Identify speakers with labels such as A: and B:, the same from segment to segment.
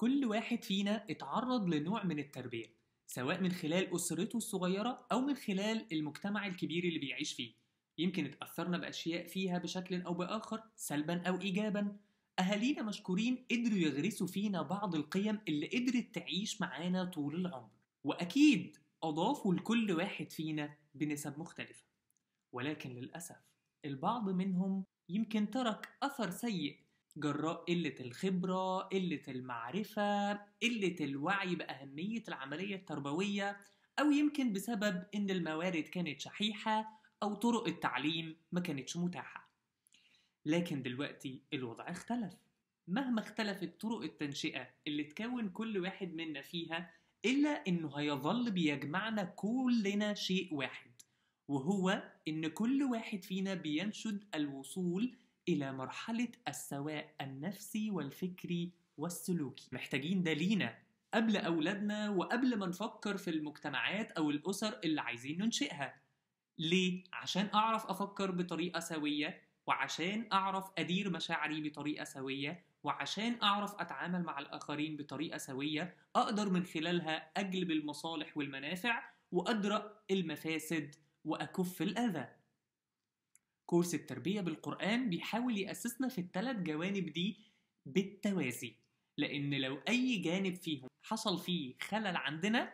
A: كل واحد فينا اتعرض لنوع من التربية سواء من خلال أسرته الصغيرة أو من خلال المجتمع الكبير اللي بيعيش فيه. يمكن اتأثرنا بأشياء فيها بشكل أو بآخر سلبا أو إيجابا. أهالينا مشكورين قدروا يغرسوا فينا بعض القيم اللي قدرت تعيش معانا طول العمر. وأكيد أضافوا لكل واحد فينا بنسب مختلفة. ولكن للأسف البعض منهم يمكن ترك أثر سيء جراء قلة الخبرة، قلة المعرفة، قلة الوعي بأهمية العملية التربوية، أو يمكن بسبب إن الموارد كانت شحيحة أو طرق التعليم ما كانتش متاحة. لكن دلوقتي الوضع اختلف، مهما اختلفت طرق التنشئة اللي تكون كل واحد منا فيها إلا إنه هيظل بيجمعنا كلنا شيء واحد وهو إن كل واحد فينا بينشد الوصول إلى مرحلة السواء النفسي والفكري والسلوكي. محتاجين ده لينا قبل أولادنا وقبل ما نفكر في المجتمعات أو الأسر اللي عايزين ننشئها. ليه؟ عشان أعرف أفكر بطريقة سوية وعشان أعرف أدير مشاعري بطريقة سوية وعشان أعرف أتعامل مع الآخرين بطريقة سوية أقدر من خلالها أجلب المصالح والمنافع وأدرأ المفاسد وأكف الأذى. كورس التربية بالقرآن بيحاول يأسسنا في الثلاث جوانب دي بالتوازي. لأن لو أي جانب فيهم حصل فيه خلل عندنا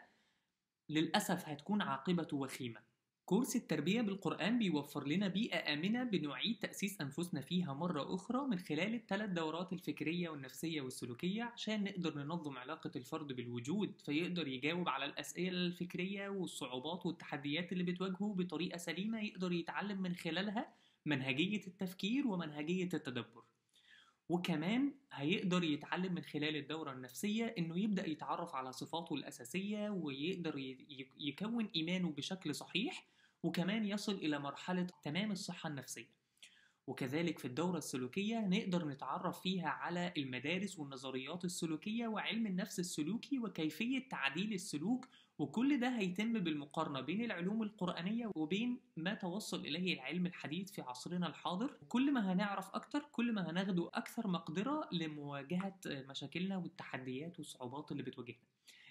A: للأسف هتكون عاقبته وخيمة. كورس التربية بالقرآن بيوفر لنا بيئة آمنة بنعيد تأسيس أنفسنا فيها مرة أخرى من خلال الثلاث دورات الفكرية والنفسية والسلوكية عشان نقدر ننظم علاقة الفرد بالوجود فيقدر يجاوب على الأسئلة الفكرية والصعوبات والتحديات اللي بتواجهه بطريقة سليمة يقدر يتعلم من خلالها منهجية التفكير ومنهجية التدبر. وكمان هيقدر يتعلم من خلال الدورة النفسية إنه يبدأ يتعرف على صفاته الأساسية ويقدر يكون إيمانه بشكل صحيح وكمان يصل إلى مرحلة تمام الصحة النفسية. وكذلك في الدورة السلوكية نقدر نتعرف فيها على المدارس والنظريات السلوكية وعلم النفس السلوكي وكيفية تعديل السلوك وكل ده هيتم بالمقارنة بين العلوم القرآنية وبين ما توصل إليه العلم الحديث في عصرنا الحاضر. كل ما هنعرف أكتر كل ما هناخده أكثر مقدرة لمواجهة مشاكلنا والتحديات والصعوبات اللي بتواجهنا.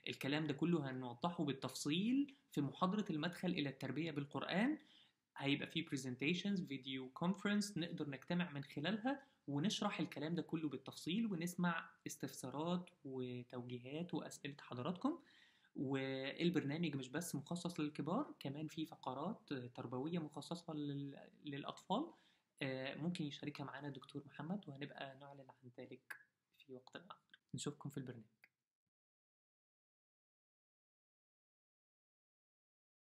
A: الكلام ده كله هنوضحه بالتفصيل في محاضرة المدخل إلى التربية بالقرآن. هيبقى في presentations video conference نقدر نجتمع من خلالها ونشرح الكلام ده كله بالتفصيل ونسمع استفسارات وتوجيهات وأسئلة حضراتكم. والبرنامج مش بس مخصص للكبار كمان في فقرات تربوية مخصصة للأطفال ممكن يشاركها معانا دكتور محمد وهنبقى نعلن عن ذلك في وقت آخر. نشوفكم في البرنامج.